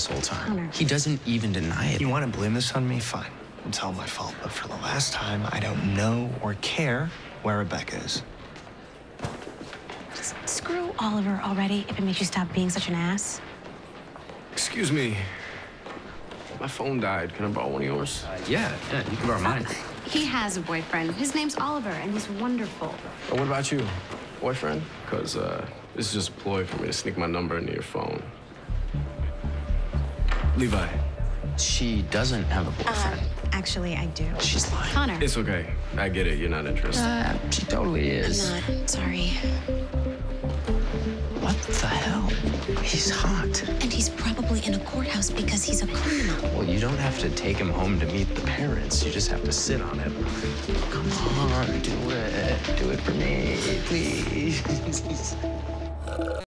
this whole time. Connor. He doesn't even deny it. You want to blame this on me? Fine. It's all my fault. But for the last time, I don't know or care where Rebecca is. Just screw Oliver already if it makes you stop being such an ass. Excuse me. My phone died. Can I borrow one of yours? Yeah, yeah, you can borrow mine. He has a boyfriend. His name's Oliver, and he's wonderful. Oh, what about you? Boyfriend? Because uh, this is just a ploy for me to sneak my number into your phone. Levi. She doesn't have a boyfriend. actually, I do. She's lying. Connor. It's okay. I get it. You're not interested. Uh, she totally is. Not sorry. What the hell? He's hot. And he's probably in a courthouse because he's a criminal. Well, you don't have to take him home to meet the parents. You just have to sit on him. Come on, do it. Do it for me, please.